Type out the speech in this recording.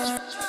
Bye.